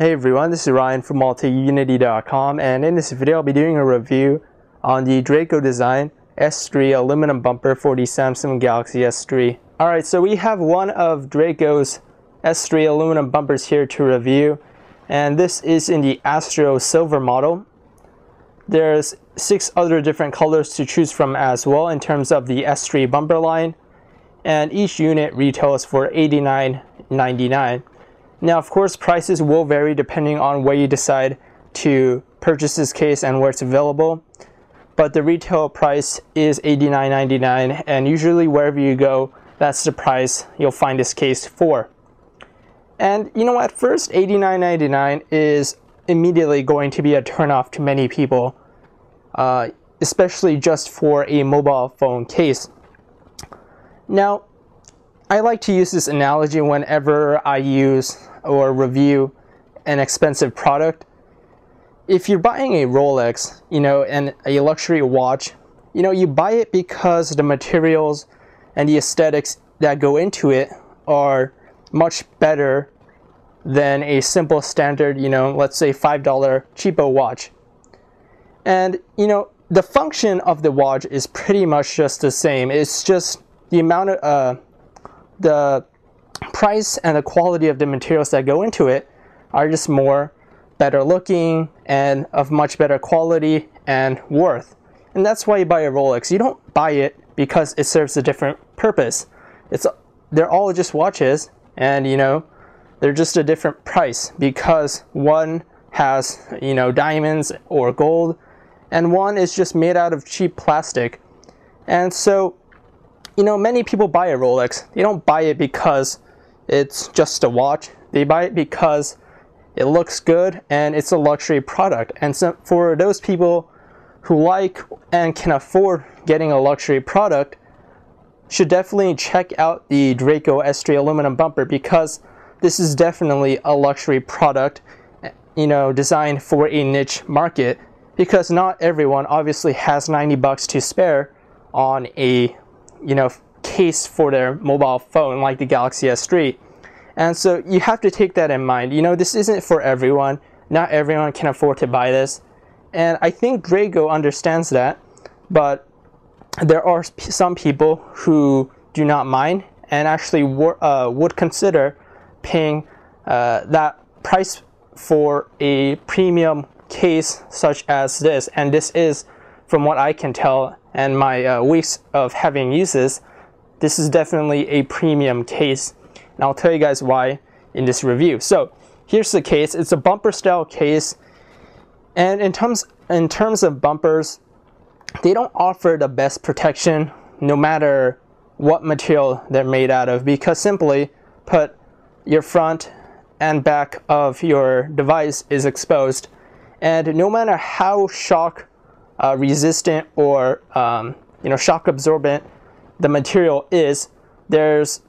Hey everyone, this is Ryan from AllTechUnity.com and in this video I'll be doing a review on the Draco Design S3 aluminum bumper for the Samsung Galaxy S3. Alright, so we have one of Draco's S3 aluminum bumpers here to review and this is in the Astro Silver model. There's six other different colors to choose from as well in terms of the S3 bumper line and each unit retails for $89.99. Now, of course, prices will vary depending on where you decide to purchase this case and where it's available. But the retail price is $89.99 and usually wherever you go, that's the price you'll find this case for. And you know, at first, $89.99 is immediately going to be a turnoff to many people, uh, especially just for a mobile phone case. Now, I like to use this analogy whenever I use or review an expensive product, if you're buying a Rolex, you know, and a luxury watch, you know, you buy it because the materials and the aesthetics that go into it are much better than a simple standard, you know, let's say $5 cheapo watch. And, you know, the function of the watch is pretty much just the same. It's just the amount of, uh, the price and the quality of the materials that go into it are just more better looking and of much better quality and worth. And that's why you buy a Rolex. You don't buy it because it serves a different purpose. It's they're all just watches and you know, they're just a different price because one has, you know, diamonds or gold and one is just made out of cheap plastic. And so, you know, many people buy a Rolex. They don't buy it because it's just a watch. They buy it because it looks good and it's a luxury product. And so for those people who like and can afford getting a luxury product, should definitely check out the Draco S3 aluminum bumper because this is definitely a luxury product, you know, designed for a niche market because not everyone obviously has 90 bucks to spare on a, you know, case for their mobile phone like the Galaxy S3. And so you have to take that in mind. You know, this isn't for everyone. Not everyone can afford to buy this. And I think Draco understands that, but there are some people who do not mind and actually uh, would consider paying uh, that price for a premium case such as this. And this is, from what I can tell and my uh, weeks of having used this, this is definitely a premium case. And I'll tell you guys why in this review. So here's the case. It's a bumper style case. And in terms, in terms of bumpers, they don't offer the best protection no matter what material they're made out of because simply put your front and back of your device is exposed and no matter how shock uh, resistant or um, you know shock absorbent the material is, there's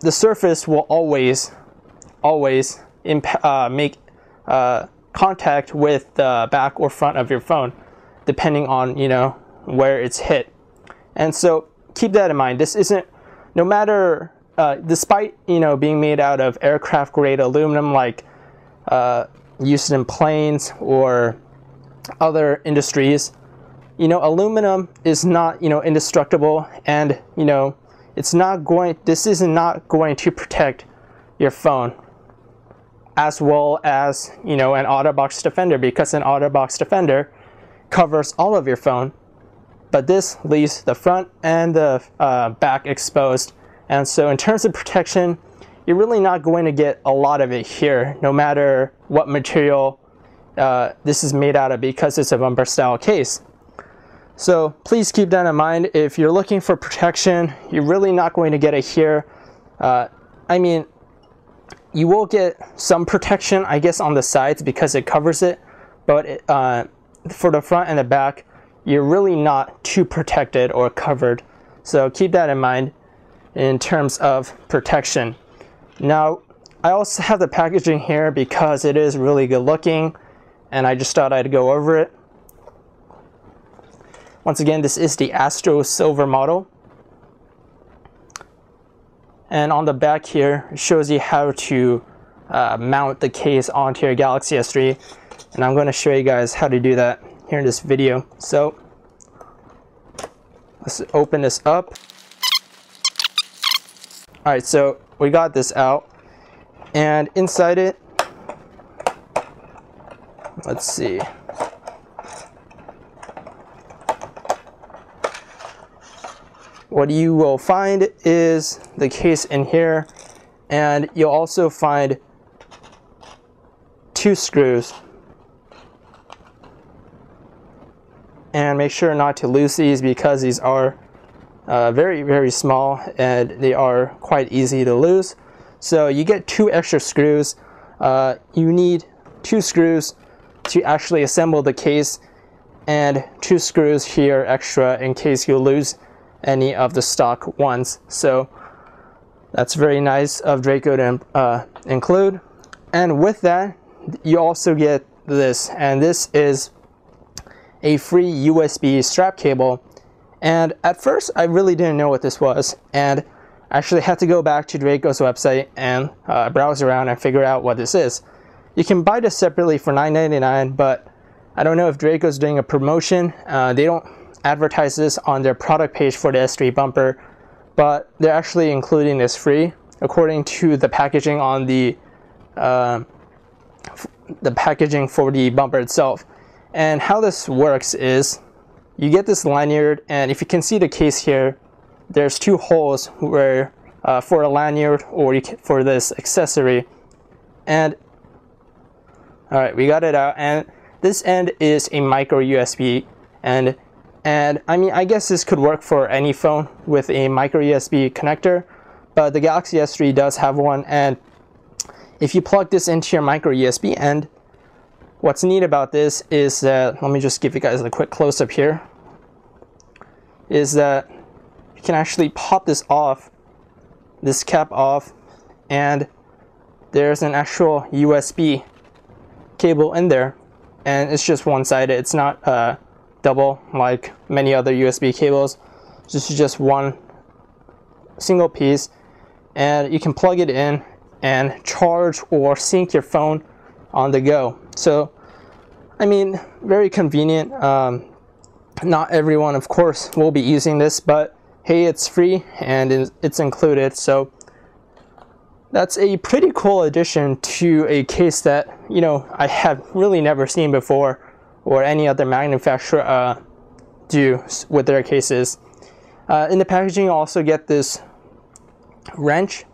the surface will always, always uh, make uh, contact with the back or front of your phone, depending on you know where it's hit. And so keep that in mind. This isn't, no matter, uh, despite you know being made out of aircraft grade aluminum like uh, used in planes or other industries, you know, aluminum is not, you know, indestructible and, you know, it's not going, this is not going to protect your phone as well as, you know, an OtterBox Defender because an OtterBox Defender covers all of your phone, but this leaves the front and the uh, back exposed. And so in terms of protection, you're really not going to get a lot of it here, no matter what material uh, this is made out of because it's a bumper style case. So please keep that in mind. If you're looking for protection, you're really not going to get it here. Uh, I mean, you will get some protection, I guess, on the sides because it covers it. But it, uh, for the front and the back, you're really not too protected or covered. So keep that in mind in terms of protection. Now, I also have the packaging here because it is really good looking and I just thought I'd go over it. Once again, this is the Astro Silver model. And on the back here, it shows you how to uh, mount the case onto your Galaxy S3 and I'm going to show you guys how to do that here in this video. So let's open this up. Alright, so we got this out and inside it, let's see. What you will find is the case in here and you'll also find two screws. And make sure not to lose these because these are uh, very very small and they are quite easy to lose. So you get two extra screws. Uh, you need two screws to actually assemble the case and two screws here extra in case you lose any of the stock ones so that's very nice of Draco to uh, include and with that you also get this, and this is a free USB strap cable. And at first, I really didn't know what this was, and actually had to go back to Draco's website and uh, browse around and figure out what this is. You can buy this separately for $9.99, but I don't know if Draco's doing a promotion. Uh, they don't advertise this on their product page for the S3 bumper, but they're actually including this free according to the packaging on the uh, the packaging for the bumper itself. And how this works is you get this lanyard and if you can see the case here, there's two holes where uh, for a lanyard or can, for this accessory. And all right, we got it out. And this end is a micro USB and and I mean, I guess this could work for any phone with a micro USB connector, but the Galaxy S3 does have one and if you plug this into your micro USB end, what's neat about this is that, let me just give you guys a quick close up here, is that you can actually pop this off, this cap off, and there's an actual USB cable in there, and it's just one-sided. It's not uh, double like many other USB cables. This is just one single piece, and you can plug it in and charge or sync your phone on the go. So, I mean, very convenient. Um, not everyone, of course, will be using this, but hey, it's free and it's included. So, that's a pretty cool addition to a case that, you know, I have really never seen before or any other manufacturer uh, do with their cases. Uh, in the packaging, you also get this wrench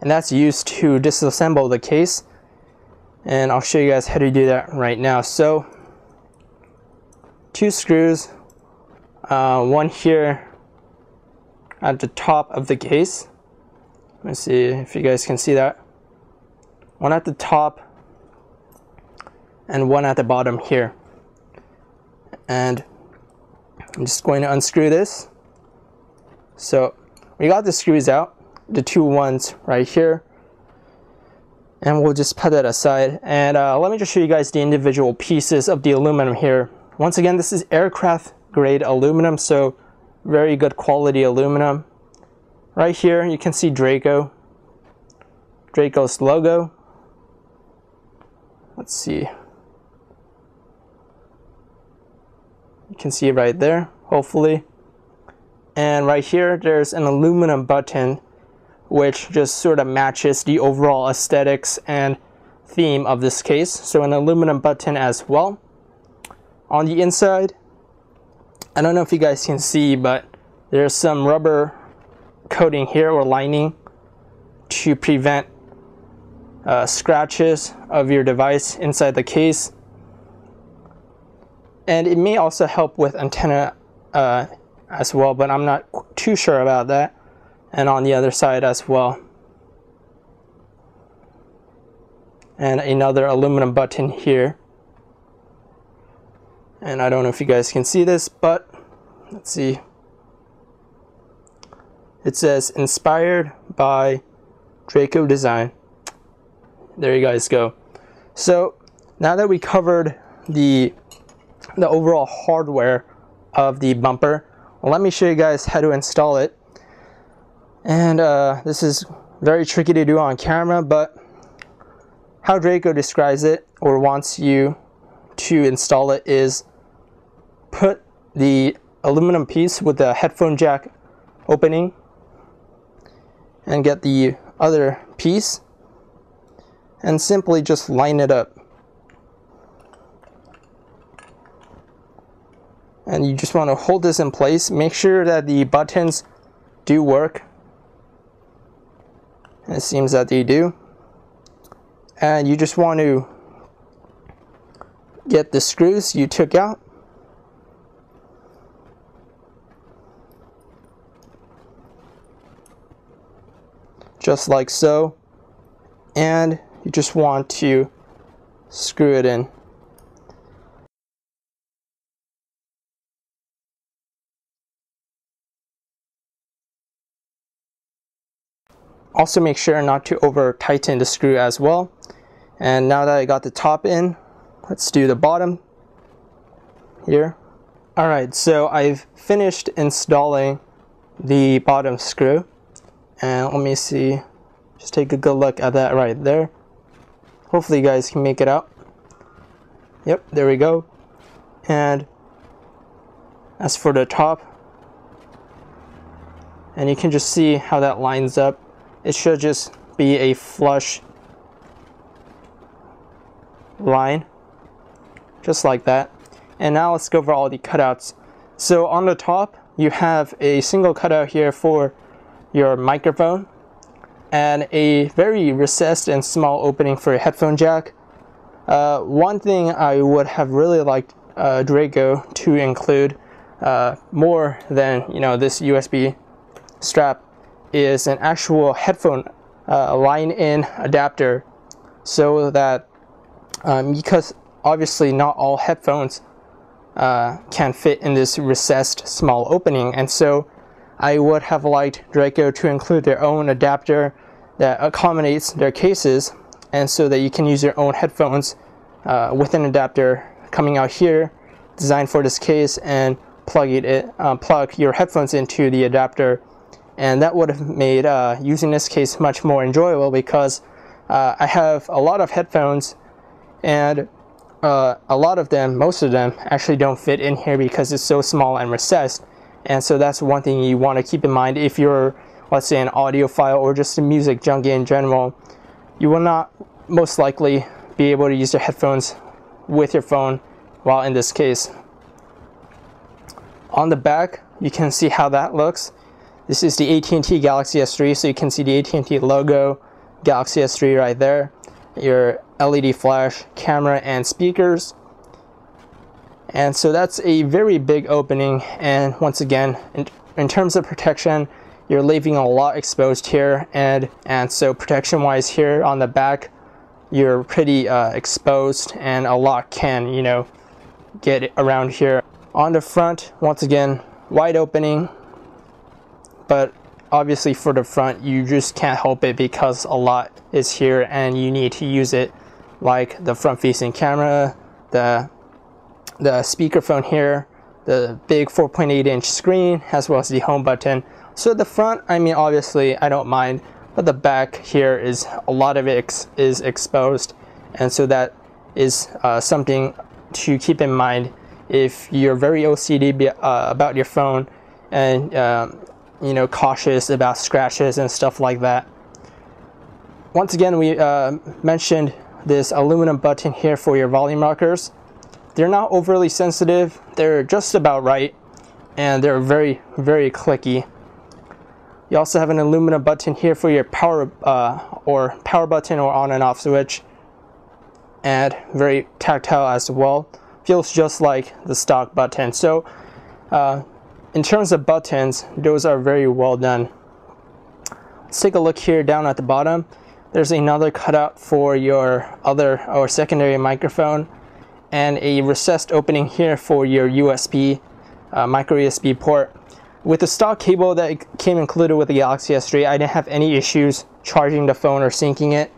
and that's used to disassemble the case. And I'll show you guys how to do that right now. So two screws uh, one here at the top of the case. Let me see if you guys can see that. One at the top and one at the bottom here. And I'm just going to unscrew this. So we got the screws out the two ones right here. And we'll just put that aside. And uh, let me just show you guys the individual pieces of the aluminum here. Once again this is aircraft grade aluminum so very good quality aluminum. Right here you can see Draco Draco's logo. Let's see you can see right there hopefully and right here there's an aluminum button which just sort of matches the overall aesthetics and theme of this case. So an aluminum button as well. On the inside, I don't know if you guys can see, but there's some rubber coating here or lining to prevent uh, scratches of your device inside the case. And it may also help with antenna uh, as well, but I'm not too sure about that and on the other side as well. And another aluminum button here. And I don't know if you guys can see this, but let's see. It says inspired by Draco Design. There you guys go. So now that we covered the the overall hardware of the bumper, let me show you guys how to install it and uh, this is very tricky to do on camera but how Draco describes it or wants you to install it is put the aluminum piece with the headphone jack opening and get the other piece and simply just line it up. And you just want to hold this in place. Make sure that the buttons do work. It seems that they do. And you just want to get the screws you took out just like so and you just want to screw it in also make sure not to over tighten the screw as well. And now that I got the top in let's do the bottom here. Alright so I've finished installing the bottom screw. And let me see just take a good look at that right there. Hopefully you guys can make it out. Yep there we go. And as for the top and you can just see how that lines up it should just be a flush line just like that and now let's go over all the cutouts so on the top you have a single cutout here for your microphone and a very recessed and small opening for a headphone jack. Uh, one thing I would have really liked uh, Draco to include uh, more than you know this USB strap is an actual headphone uh, line-in adapter so that um, because obviously not all headphones uh, can fit in this recessed small opening. And so I would have liked Draco to include their own adapter that accommodates their cases and so that you can use your own headphones uh, with an adapter coming out here designed for this case and plug it uh, plug your headphones into the adapter and that would have made uh, using this case much more enjoyable because uh, I have a lot of headphones and uh, a lot of them most of them actually don't fit in here because it's so small and recessed and so that's one thing you want to keep in mind if you're, let's say, an audiophile or just a music junkie in general. You will not most likely be able to use your headphones with your phone while in this case. On the back, you can see how that looks. This is the AT&T Galaxy S3, so you can see the AT&T logo, Galaxy S3 right there. Your LED flash, camera, and speakers. And so that's a very big opening. And once again, in, in terms of protection, you're leaving a lot exposed here. And, and so protection wise here on the back, you're pretty uh, exposed and a lot can, you know, get around here. On the front, once again, wide opening, but obviously for the front, you just can't help it because a lot is here and you need to use it like the front facing camera, the the speakerphone here, the big 4.8 inch screen, as well as the home button. So the front, I mean, obviously I don't mind, but the back here is a lot of it ex is exposed. And so that is uh, something to keep in mind if you're very OCD uh, about your phone and um, you know cautious about scratches and stuff like that. Once again, we uh, mentioned this aluminum button here for your volume rockers. They're not overly sensitive, they're just about right, and they're very, very clicky. You also have an aluminum button here for your power uh, or power button or on and off switch, and very tactile as well. Feels just like the stock button. So, uh, in terms of buttons, those are very well done. Let's take a look here down at the bottom. There's another cutout for your other or secondary microphone and a recessed opening here for your USB, uh, micro USB port. With the stock cable that came included with the Galaxy S3, I didn't have any issues charging the phone or syncing it.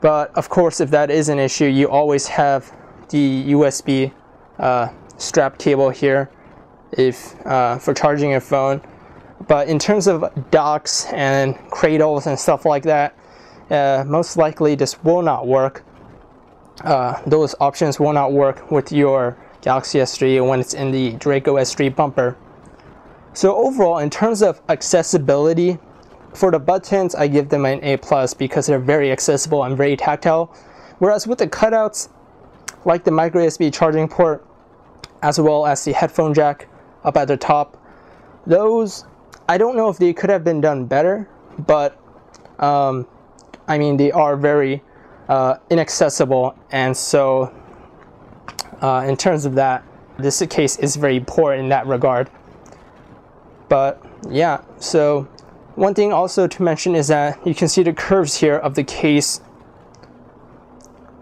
But of course, if that is an issue, you always have the USB uh, strap cable here if uh, for charging your phone. But in terms of docks and cradles and stuff like that, uh, most likely this will not work uh, those options will not work with your Galaxy S3 when it's in the Draco S3 bumper. So overall, in terms of accessibility, for the buttons, I give them an A plus because they're very accessible and very tactile. Whereas with the cutouts, like the micro USB charging port, as well as the headphone jack up at the top, those I don't know if they could have been done better, but um, I mean they are very uh, inaccessible, and so uh, in terms of that, this case is very poor in that regard. But yeah, so one thing also to mention is that you can see the curves here of the case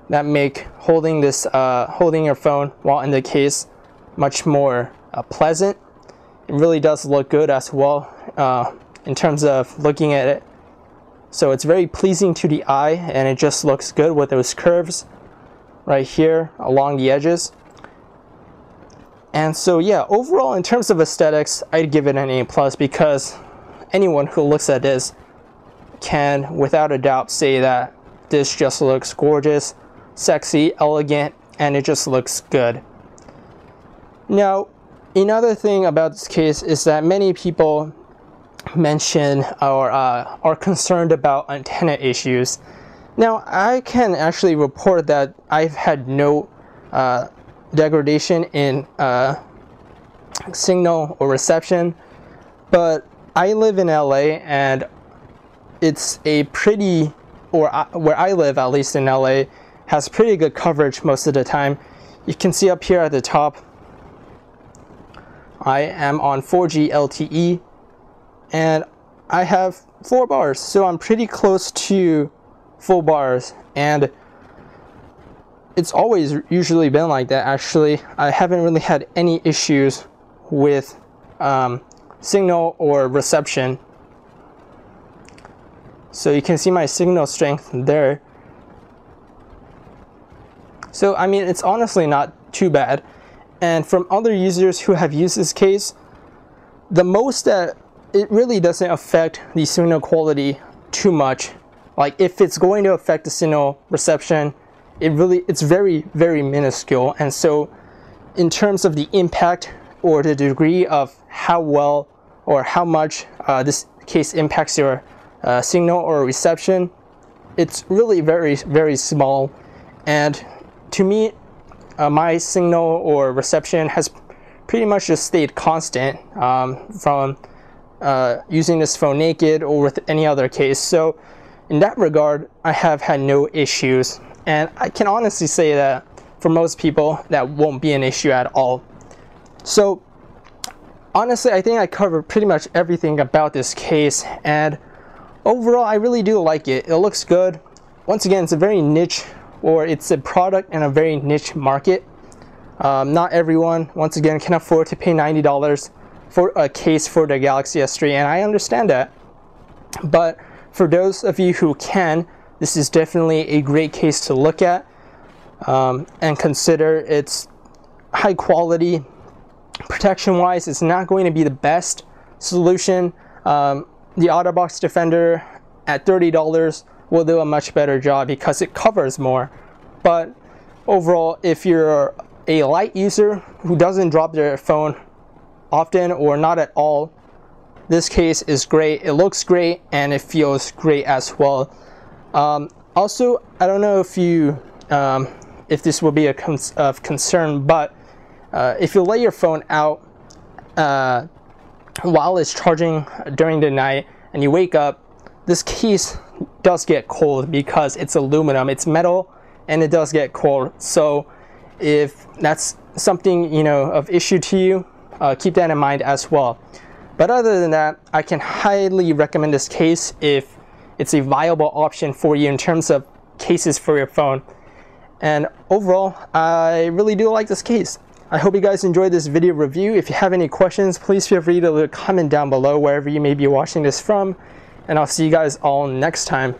that make holding this uh, holding your phone while in the case much more uh, pleasant. It really does look good as well uh, in terms of looking at it. So it's very pleasing to the eye and it just looks good with those curves right here along the edges. And so yeah, overall in terms of aesthetics, I'd give it an A plus because anyone who looks at this can without a doubt say that this just looks gorgeous, sexy, elegant, and it just looks good. Now, another thing about this case is that many people mention or uh, are concerned about antenna issues. Now, I can actually report that I've had no uh, degradation in uh, signal or reception, but I live in LA and it's a pretty, or I, where I live at least in LA, has pretty good coverage most of the time. You can see up here at the top, I am on 4G LTE and I have four bars, so I'm pretty close to full bars and it's always usually been like that actually. I haven't really had any issues with um, signal or reception. So you can see my signal strength there. So I mean, it's honestly not too bad. And from other users who have used this case, the most that it really doesn't affect the signal quality too much. Like if it's going to affect the signal reception, it really it's very very minuscule and so in terms of the impact or the degree of how well or how much uh, this case impacts your uh, signal or reception it's really very very small and to me uh, my signal or reception has pretty much just stayed constant um, from uh, using this phone naked or with any other case so in that regard I have had no issues and I can honestly say that for most people, that won't be an issue at all. So honestly, I think I covered pretty much everything about this case and overall, I really do like it. It looks good. Once again, it's a very niche or it's a product in a very niche market. Um, not everyone, once again, can afford to pay $90 for a case for the Galaxy S3 and I understand that. But for those of you who can, this is definitely a great case to look at um, and consider its high quality. Protection wise, it's not going to be the best solution. Um, the OtterBox Defender at $30 will do a much better job because it covers more. But overall, if you're a light user who doesn't drop their phone often or not at all, this case is great. It looks great and it feels great as well. Um, also, I don't know if you um, if this will be a of concern, but uh, if you lay your phone out uh, while it's charging during the night and you wake up, this case does get cold because it's aluminum, it's metal, and it does get cold. So if that's something you know of issue to you, uh, keep that in mind as well. But other than that, I can highly recommend this case if it's a viable option for you in terms of cases for your phone. And overall, I really do like this case. I hope you guys enjoyed this video review. If you have any questions, please feel free to comment down below wherever you may be watching this from. And I'll see you guys all next time.